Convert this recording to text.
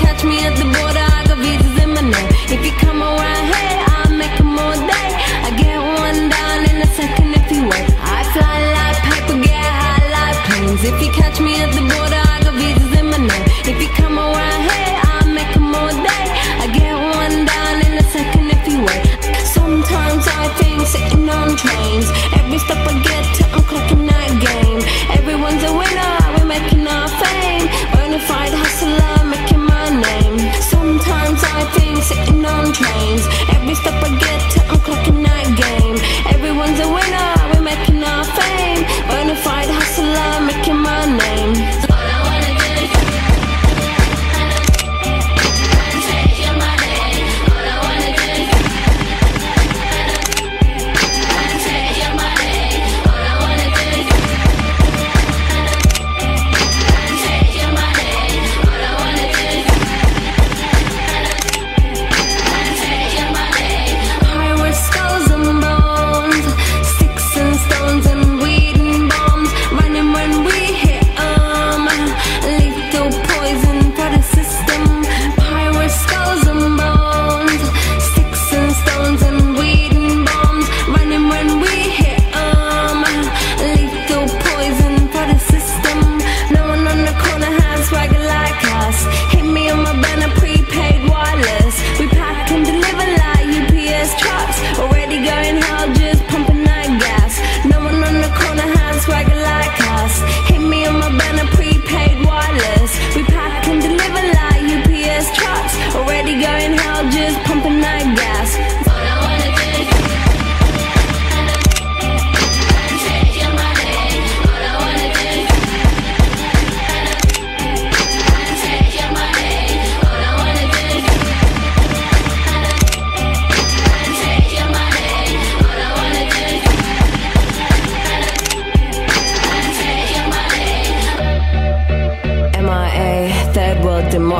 catch me at the boy.